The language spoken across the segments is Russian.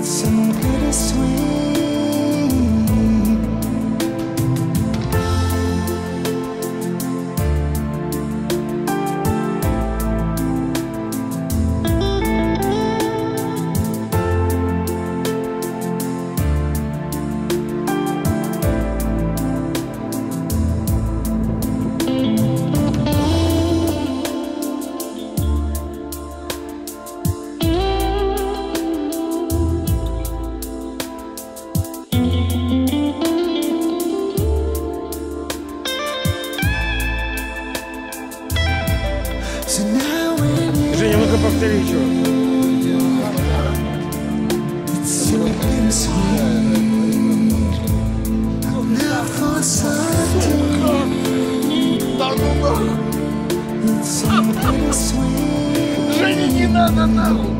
It's so bittersweet. Женя, не надо нахуй.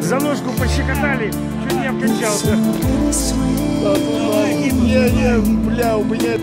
За ножку пощекотали, чуть не обкончался. Не, не, бля, у меня...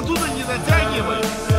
до туда не дотягиваю.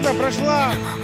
Тойота прошла.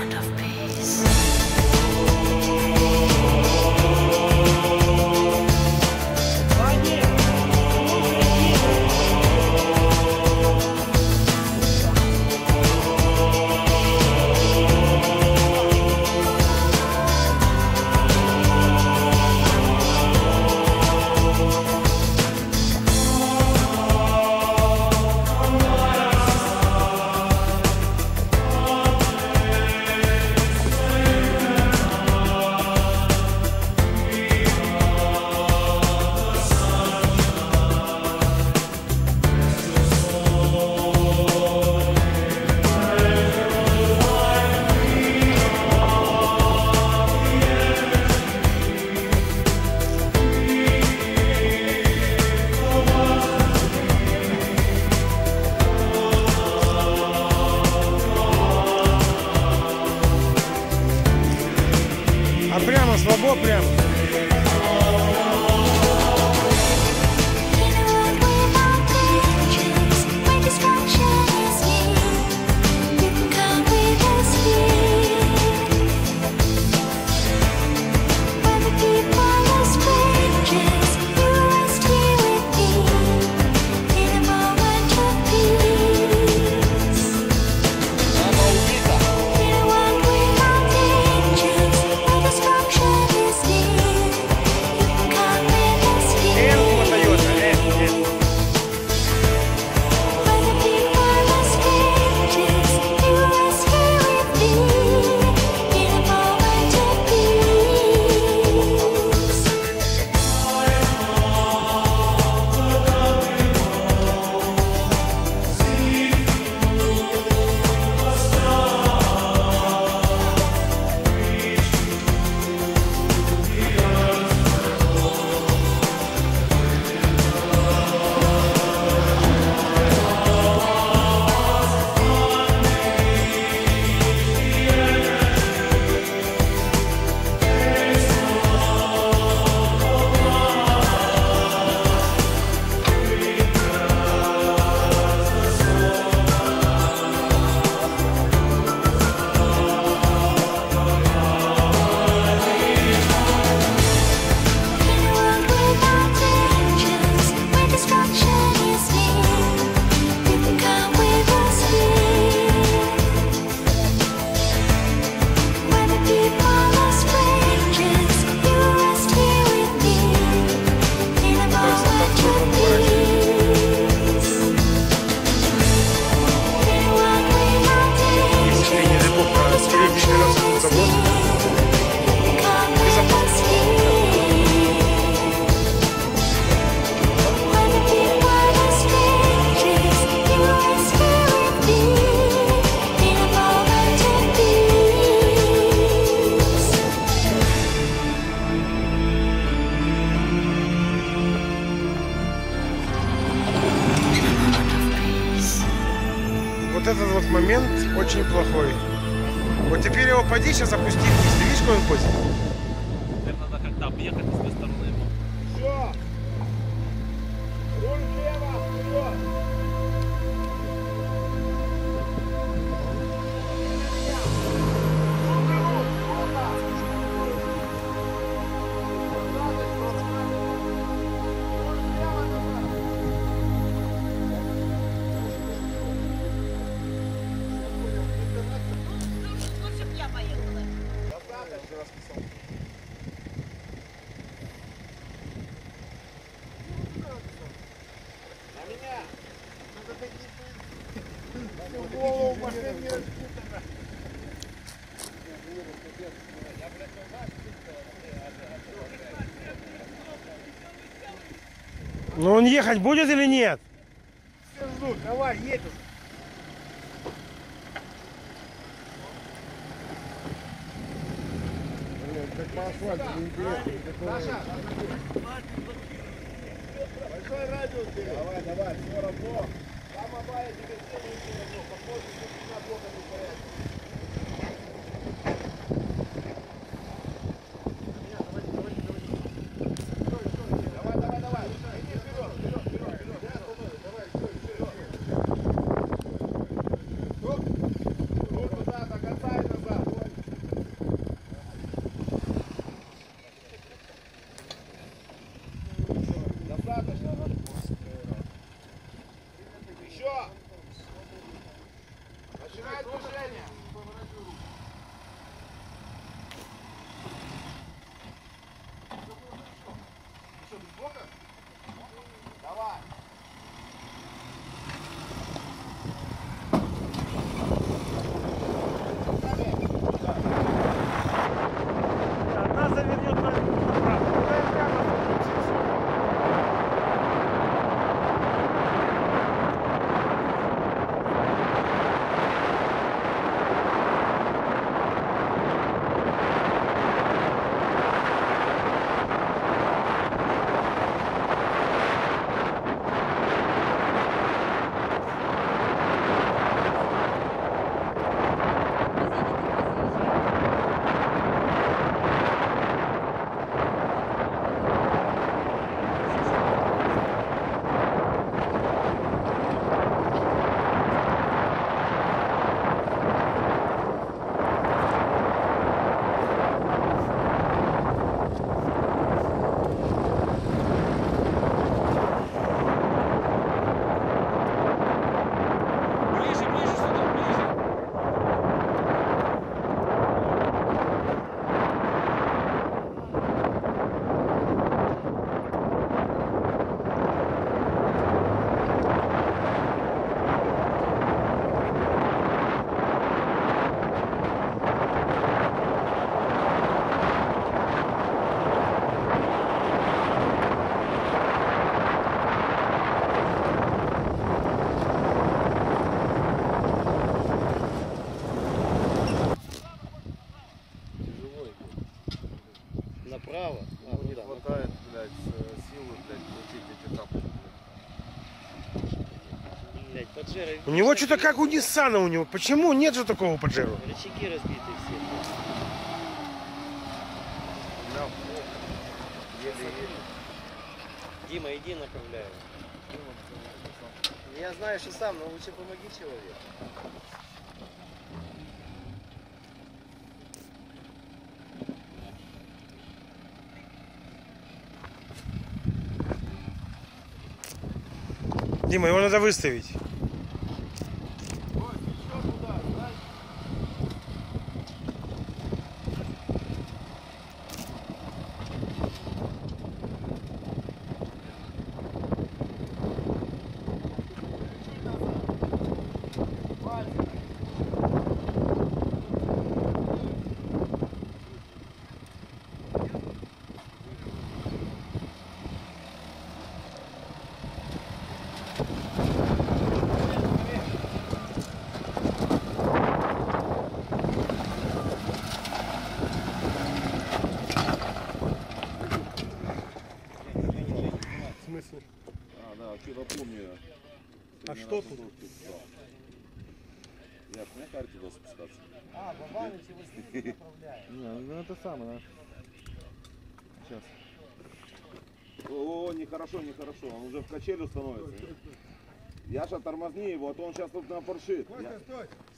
момент очень плохой. Вот теперь его поди сейчас опусти вниз. Ты видишь, какой он позит? Ну он ехать будет или нет? Все ждут, давай, едешь. Как по асфальту, неинтересно. Саша, Большой радиус Давай, давай, скоро. равно бабаете, как делаете, но похоже, что на бога не порядке. Все. Начинает движение. Право? А, ну, не да, ну хватает, ну, блядь, э, силы, блядь, крутить эти тапки. Блядь, Паджеро... У него что-то как у Ниссана у него. Почему нет же такого Паджеро? Рычаги разбиты все. Да. Дима, иди направляю. Я знаю, что сам, но лучше помоги человеку. Дима, его надо выставить. В смысле? А, да, вчера помню. А что тут? Я ж на карте должен спускаться. А, Бабаныч его снизу направляет. Ну это самое, Сейчас. О, нехорошо, нехорошо. Он уже в качелю становится. Яша, тормозни его, а то он сейчас тут напоршит. Я-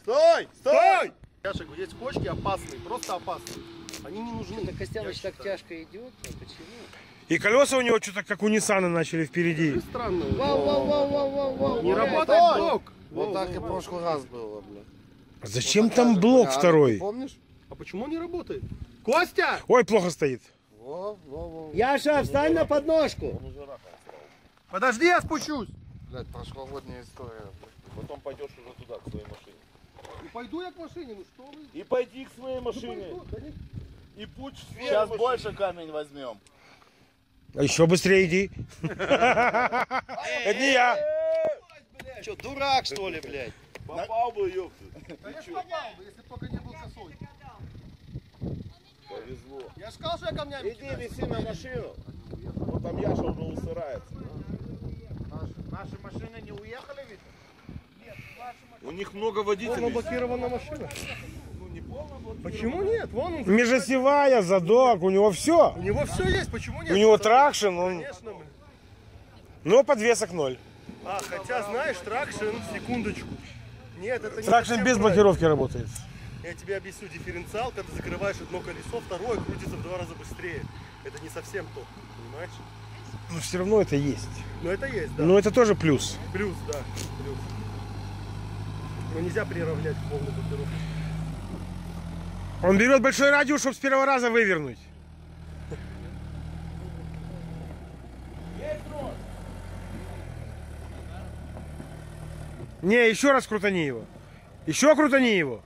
Стой! Стой! Яша, говорю, есть кочки опасные, просто опасные. Они не нужны. Это Костяныч так тяжко идет, а почему? И колеса у него что-то как у Ниссана начали впереди. Странно. Вау, вау, вау, вау, вау, вау. Не работает блок. Вот так и в прошлый раз было, бля. А Зачем там блок второй? Помнишь? А почему он не работает? Костя! Ой, плохо стоит. Во, во, во. Яша, встань на подножку. Подожди, я спущусь. Блядь, прошлогодняя история. блядь. Потом пойдешь уже туда, к своей машине. И пойду я к машине, ну что вы? И пойди к своей Ну, машине. пойду, да не- И своей Сейчас машине. больше камень возьмем. А еще быстрее иди. Это не я. Че, дурак что ли, блядь? Попал бы, я ж попал бы, если бы только не был косой. Повезло. Я ж сказал, что я камнями Иди виси на машину. Вот там Яша уже усырается. Наши машины не уехали ведь? У них много водителей. Заблокирована машина. Почему нет? Вон он. Межосевая, задок, у него все. У него все есть, почему нет? У него traction, он... Конечно. но подвесок ноль. А, хотя, знаешь, traction, секундочку. Нет, это не traction без блокировки работает. Я тебе объясню дифференциал, когда закрываешь одно колесо, второе крутится в два раза быстрее. Это не совсем то, понимаешь? Но все равно это есть. Но это есть, да. Но это тоже плюс. Плюс, да, плюс. Но нельзя приравнять к полной блокировке. Он берет большой радиус, чтобы с первого раза вывернуть. Не, еще раз крутани его. Еще крутани его.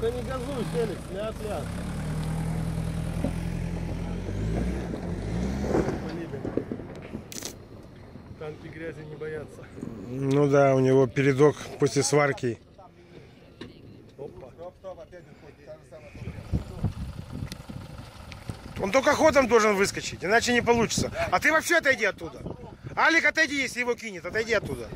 Только не газуй, Феликс, ляд. Танки грязи не боятся. Ну да, у него передок после сварки. Он только ходом должен выскочить, иначе не получится. А ты вообще отойди оттуда. Алик, отойди, если его кинет, отойди оттуда.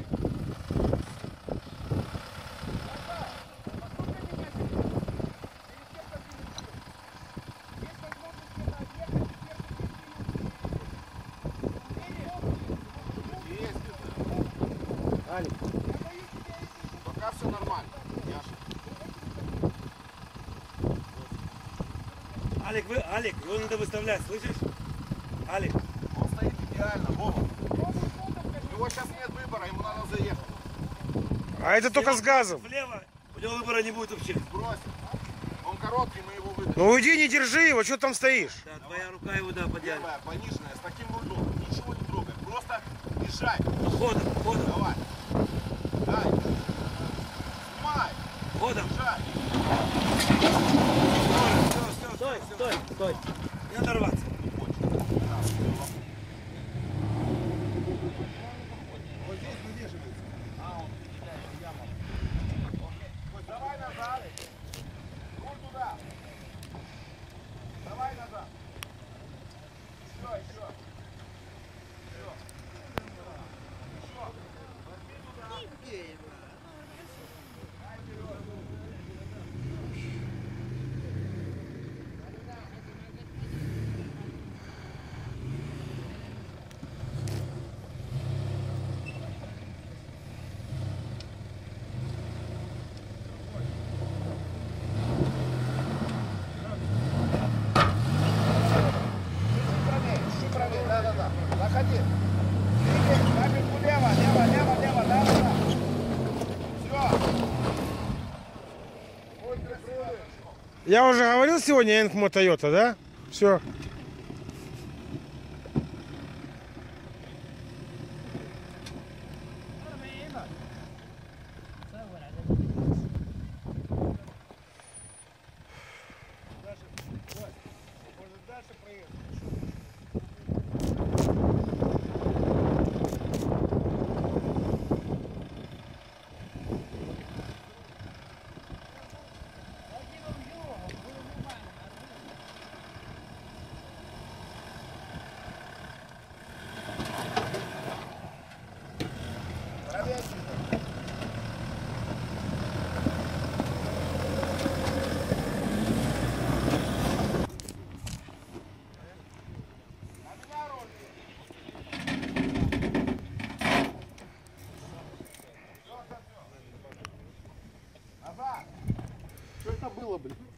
Алик, его надо выставлять, слышишь? Алик, Он стоит идеально, Вова. У него сейчас нет выбора, ему надо заехать. А это только с газом. влево, у него выбора не будет вообще. Бросим. Он короткий, мы его вытащим. Ну уйди, не держи его, что там стоишь? Да, твоя рука его, да, подъявит. Первая, пониженная, с таким рулем. Ничего не трогай. Просто езжай. Ходом, ходом, Давай. Дай. Снимай. ходом. Езжай. Все, все, стой, стой, Я уже говорил сегодня Энкмо Тойота, да? Все.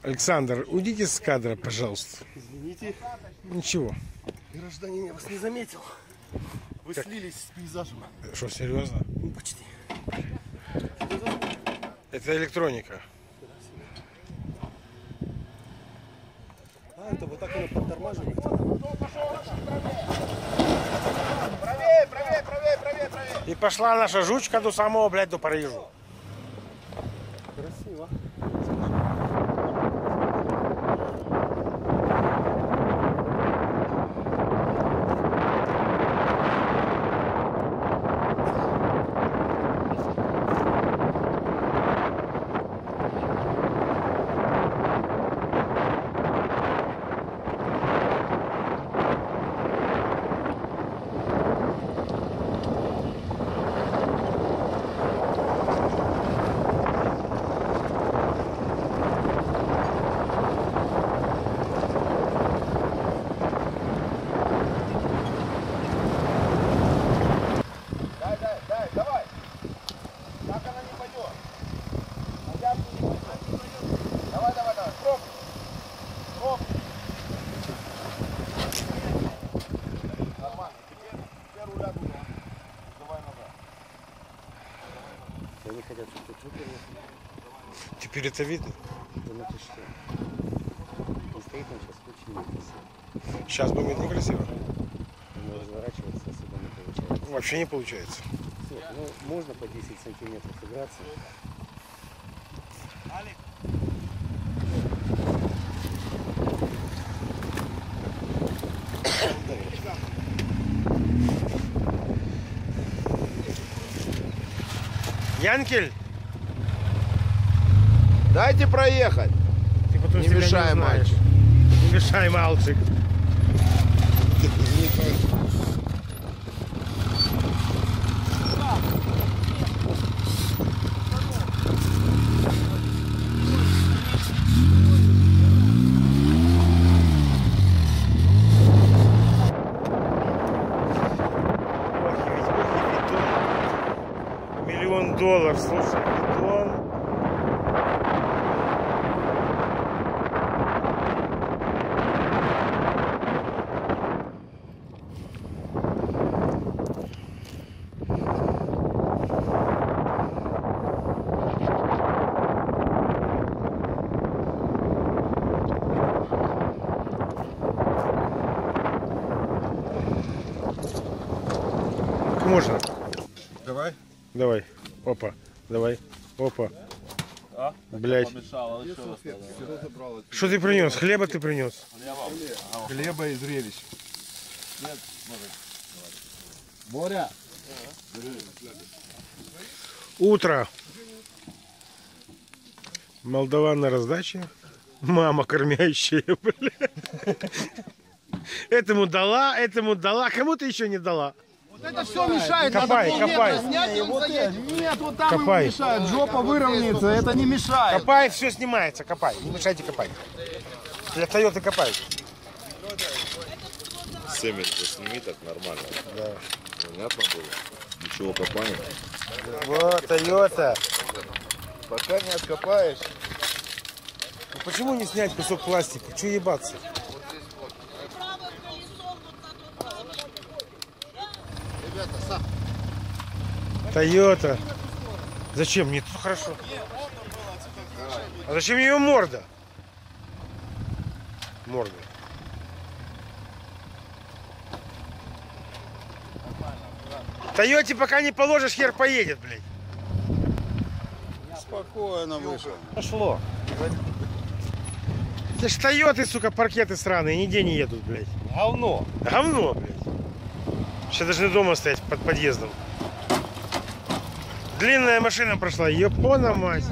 Александр, уйдите с кадра, пожалуйста. Извините, Ничего. гражданин, я вас не заметил. Вы слились с пейзажем. Что, серьезно? Ну, почти. Это электроника. А, это вот так оно подтормаживает. Правее, правее, правее, правее, правее. И пошла наша жучка до самого, блядь, до Парижа. Красиво. Дай, дай, дай, давай. Так она не пойдет. А я не пойдет. Давай, давай, давай. Пробуй. Пробуй. Нормально. Теперь, теперь руля туда. Давай назад. Они хотят, чтобы ты трупы Теперь это видно. Да ну ты что? Он стоит, он сейчас очень некрасиво. Сейчас будет некрасиво. Но разворачиваться особо не получается. Вообще не получается. Всё, Ну, можно по 10 сантиметров играться. Янкель, Дайте проехать. ты потом Не мешай, знаешь. мальчик. Не мешай, мальчик. Долларов, слушай, бетон. Можно. Давай. Давай. Опа. Давай. Опа. А? Помешало. Все забрал. Что ты принес? Хлеба ты принес? Хлеба и зрелищ. Боря. Утро. Молдаван на раздаче. Мама кормящая, бля. Этому дала, этому дала. Кому ты еще не дала? Это все мешает. Копай, Надо копай. снять и вот заедет. Нет, вот там Копай. ему мешает. Жопа выровняется, это не мешает. Копай, все снимается, копай. Не мешайте копать. Для Тойоты копай. Семен засними так нормально. Да. Понятно было? Ничего копания. Вот, Тойота. Пока не откопаешь. Ну Почему не снять кусок пластика? Че ебаться? Тойота. Зачем? Мне тут хорошо. А зачем ее морда? Морда. Тойоте пока не положишь, хер поедет, блядь. Спокойно вышел. Пошло. Это ж Тойоты, сука, паркеты сраные, нигде не едут, блядь. Говно. Говно, блядь. Сейчас должны дома стоять под подъездом. Длинная машина прошла, епона мать.